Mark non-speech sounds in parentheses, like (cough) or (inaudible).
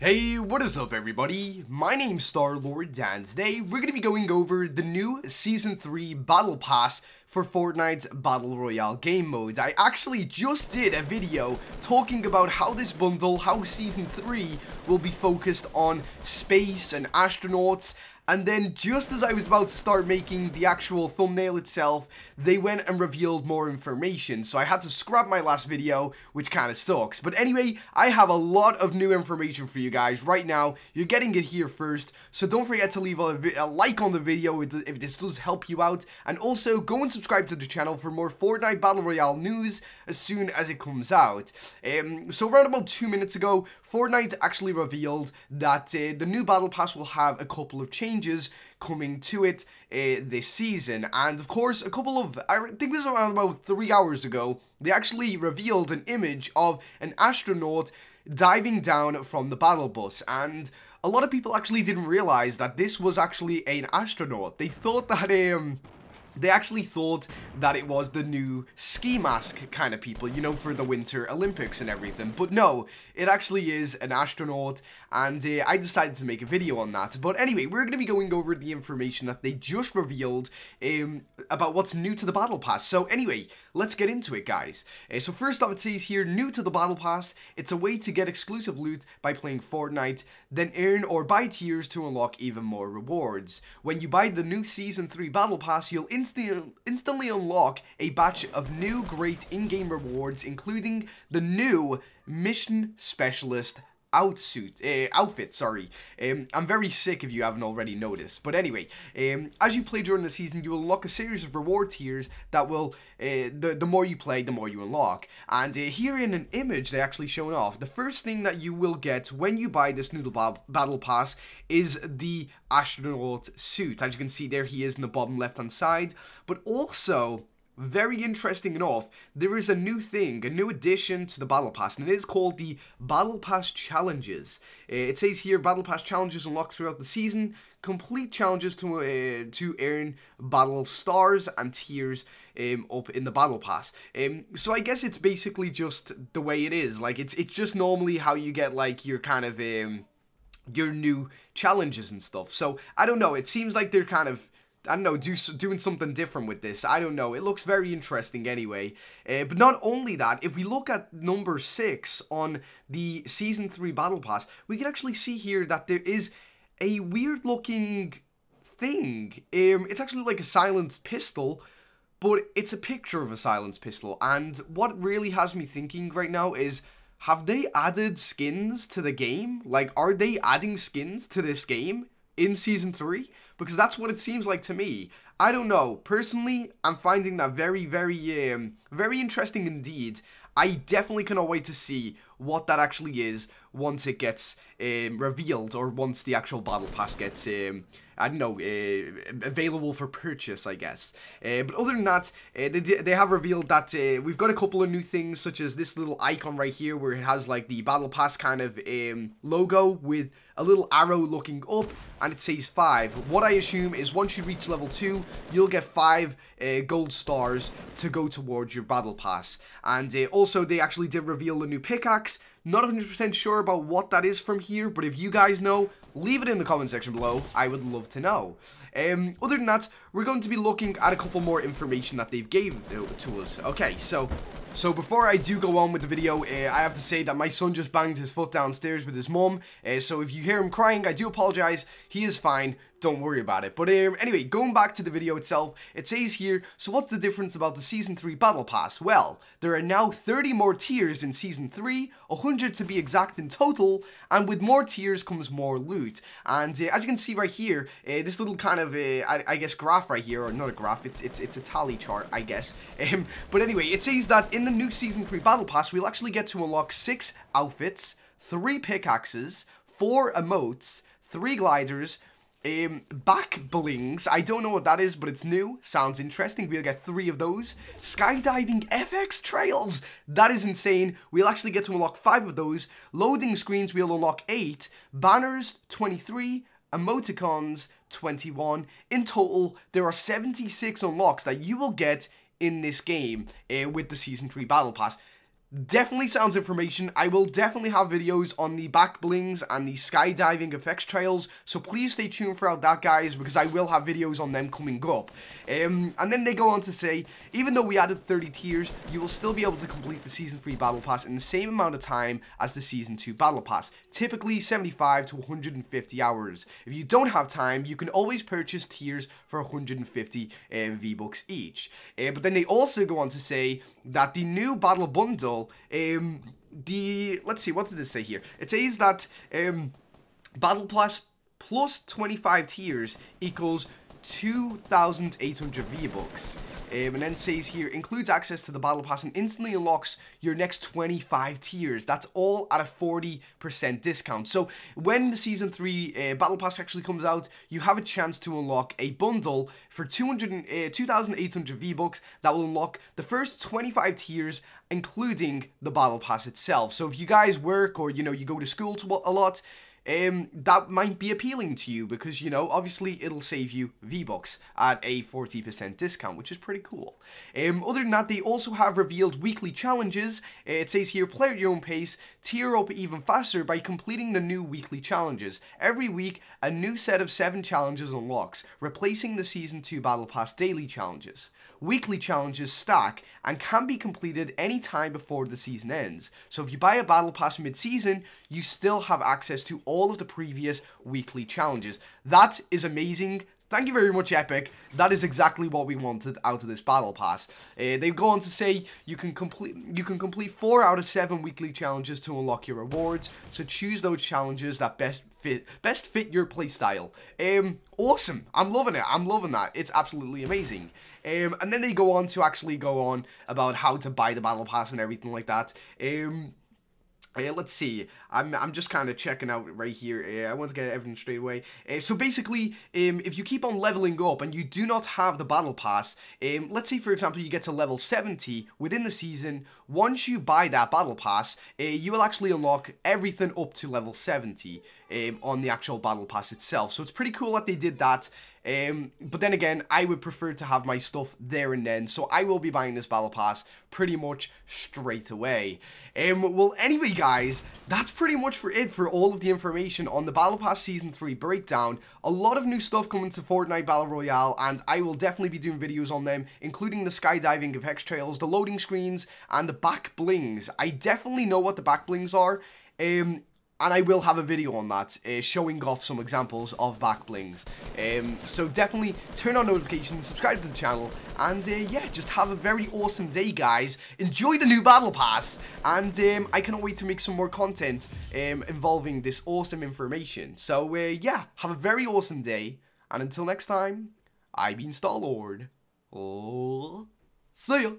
Hey, what is up everybody? My name's Star-Lord and today we're going to be going over the new Season 3 Battle Pass for Fortnite's Battle Royale game mode. I actually just did a video talking about how this bundle, how Season 3 will be focused on space and astronauts and then just as I was about to start making the actual thumbnail itself, they went and revealed more information. So I had to scrap my last video, which kind of sucks. But anyway, I have a lot of new information for you guys right now. You're getting it here first. So don't forget to leave a, a like on the video if this does help you out. And also go and subscribe to the channel for more Fortnite Battle Royale news as soon as it comes out. Um, so around about two minutes ago, Fortnite actually revealed that uh, the new Battle Pass will have a couple of changes coming to it uh, this season. And of course, a couple of, I think this was around about three hours ago, they actually revealed an image of an astronaut diving down from the battle bus. And a lot of people actually didn't realize that this was actually an astronaut. They thought that, um, they actually thought that it was the new ski mask kind of people, you know, for the Winter Olympics and everything. But no, it actually is an astronaut, and uh, I decided to make a video on that. But anyway, we're going to be going over the information that they just revealed um, about what's new to the Battle Pass. So anyway, let's get into it, guys. Uh, so first off, it says here, new to the Battle Pass, it's a way to get exclusive loot by playing Fortnite, then earn or buy tiers to unlock even more rewards. When you buy the new Season 3 Battle Pass, you'll instantly, instantly unlock a batch of new great in-game rewards, including the new Mission Specialist outsuit, uh, outfit, sorry. Um, I'm very sick if you haven't already noticed. But anyway, um, as you play during the season, you will unlock a series of reward tiers that will, uh, the, the more you play, the more you unlock. And uh, here in an image they actually shown off, the first thing that you will get when you buy this Noodle Battle Pass is the astronaut suit. As you can see there, he is in the bottom left hand side. But also, very interesting enough, there is a new thing, a new addition to the Battle Pass, and it is called the Battle Pass Challenges. Uh, it says here, Battle Pass Challenges unlocked throughout the season, complete challenges to uh, to earn battle stars and tiers um, up in the battle pass. Um, so I guess it's basically just the way it is. Like it's it's just normally how you get like your kind of um, your new challenges and stuff. So I don't know. It seems like they're kind of I don't know, do, doing something different with this. I don't know. It looks very interesting anyway. Uh, but not only that, if we look at number 6 on the Season 3 Battle Pass, we can actually see here that there is a weird looking thing. Um, it's actually like a silenced pistol, but it's a picture of a silenced pistol. And what really has me thinking right now is, have they added skins to the game? Like, are they adding skins to this game? In season three because that's what it seems like to me. I don't know. Personally, I'm finding that very, very, um, very interesting indeed. I definitely cannot wait to see what that actually is once it gets um, revealed or once the actual battle pass gets um, I don't know, uh, available for purchase, I guess. Uh, but other than that, uh, they, they have revealed that we've got a couple of new things, such as this little icon right here, where it has like the Battle Pass kind of um, logo with a little arrow looking up, and it says 5. What I assume is once you reach level 2, you'll get 5 uh, gold stars to go towards your Battle Pass. And uh, also, they actually did reveal a new pickaxe, not 100% sure about what that is from here, but if you guys know, leave it in the comment section below. I would love to know. Um, other than that, we're going to be looking at a couple more information that they've gave to us. Okay, so so before I do go on with the video, uh, I have to say that my son just banged his foot downstairs with his mum. Uh, so if you hear him crying, I do apologize. He is fine. Don't worry about it. But um, anyway, going back to the video itself, it says here, so what's the difference about the Season 3 Battle Pass? Well, there are now 30 more tiers in Season 3, 100 to be exact in total, and with more tiers comes more loot. And uh, as you can see right here, uh, this little kind of, uh, I, I, guess, graph right here, or not a graph, it's it's, it's a tally chart, I guess. (laughs) Um, but anyway, it says that in the new Season 3 Battle Pass, we'll actually get to unlock 6 outfits, 3 pickaxes, 4 emotes, 3 gliders, um, back blings, I don't know what that is, but it's new. Sounds interesting. We'll get three of those. Skydiving FX trails. That is insane. We'll actually get to unlock five of those. Loading screens, we'll unlock eight. Banners, 23. Emoticons, 21. In total, there are 76 unlocks that you will get in this game uh, with the Season 3 Battle Pass. Definitely sounds information. I will definitely have videos on the back blings and the skydiving effects trails, so please stay tuned throughout that, guys, because I will have videos on them coming up. Um, and then they go on to say, even though we added 30 tiers, you will still be able to complete the Season 3 Battle Pass in the same amount of time as the Season 2 Battle Pass, typically 75 to 150 hours. If you don't have time, you can always purchase tiers for 150 uh, V-Bucks each. Uh, but then they also go on to say that the new Battle Bundle, um, the, let's see, what does this say here? It says that um, Battle Pass plus 25 tiers equals 2,800 V-Bucks. Um, and then says here, includes access to the Battle Pass and instantly unlocks your next 25 tiers. That's all at a 40% discount. So when the Season 3 uh, Battle Pass actually comes out, you have a chance to unlock a bundle for 200, uh, 2,800 V-Bucks that will unlock the first 25 tiers including the Battle Pass itself. So if you guys work or, you know, you go to school to a lot, um, that might be appealing to you because, you know, obviously it'll save you V-Bucks at a 40% discount, which is pretty cool. Um, other than that, they also have revealed weekly challenges. Uh, it says here, play at your own pace, tier up even faster by completing the new weekly challenges. Every week, a new set of 7 challenges unlocks, replacing the Season 2 Battle Pass daily challenges. Weekly challenges stack and can be completed any time before the season ends. So if you buy a Battle Pass mid-season, you still have access to all of the previous weekly challenges. That is amazing. Thank you very much, Epic. That is exactly what we wanted out of this battle pass. Uh, they go on to say you can complete you can complete four out of seven weekly challenges to unlock your rewards. So choose those challenges that best fit best fit your playstyle. Um, awesome. I'm loving it. I'm loving that. It's absolutely amazing. Um, and then they go on to actually go on about how to buy the battle pass and everything like that. Um, uh, let's see. I'm, I'm just kind of checking out right here. Uh, I want to get everything straight away. Uh, so basically, um, if you keep on leveling up and you do not have the battle pass, um, let's say for example you get to level 70 within the season. Once you buy that battle pass, uh, you will actually unlock everything up to level 70 um, on the actual battle pass itself. So it's pretty cool that they did that. Um, but then again, I would prefer to have my stuff there and then, so I will be buying this Battle Pass pretty much straight away. Um, well, anyway, guys, that's pretty much for it for all of the information on the Battle Pass Season 3 breakdown. A lot of new stuff coming to Fortnite Battle Royale, and I will definitely be doing videos on them, including the skydiving effects trails, the loading screens, and the back blings. I definitely know what the back blings are. Um, and I will have a video on that, uh, showing off some examples of back blings. Um, so definitely turn on notifications, subscribe to the channel, and uh, yeah, just have a very awesome day, guys. Enjoy the new Battle Pass, and um, I cannot wait to make some more content um, involving this awesome information. So uh, yeah, have a very awesome day, and until next time, I've been Star-Lord. Oh, see ya!